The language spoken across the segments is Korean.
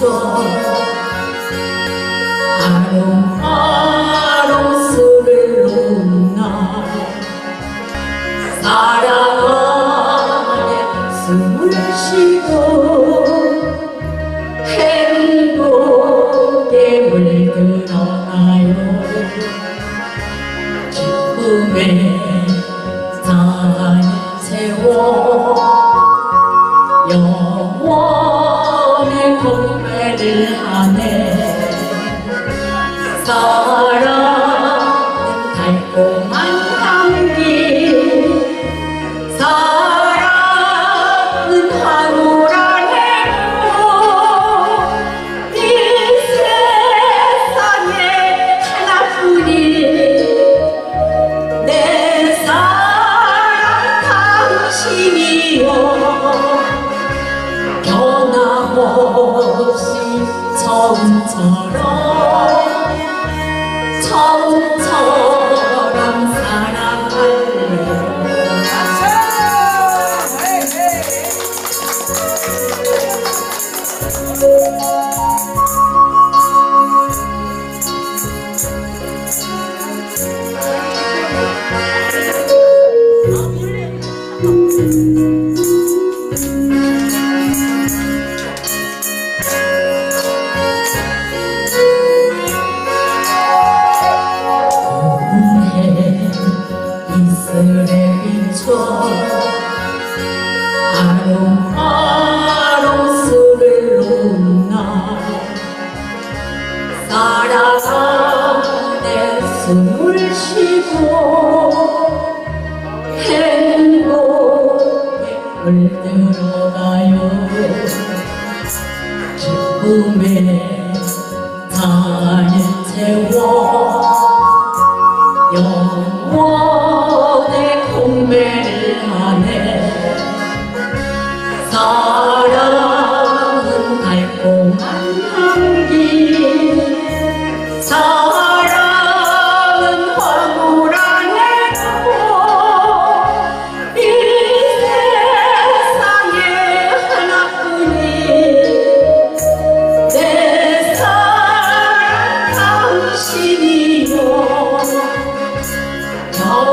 있어. 아롱아롱 술을 놓나 사랑 안에 숨을 쉬고 행복에 물들어가요. 기쁨에 사랑의 세월 공배를 처 숨을 쉬고 행복에 물들어가요. 기쁨에 잘 채워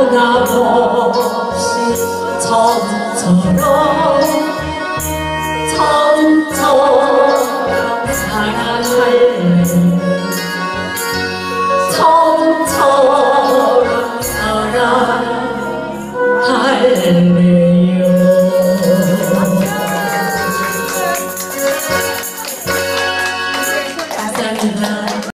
변함없이 처음처럼